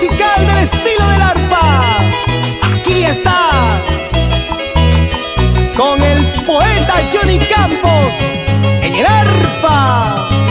musical del estilo del arpa. Aquí está. Con el poeta Johnny Campos en el arpa.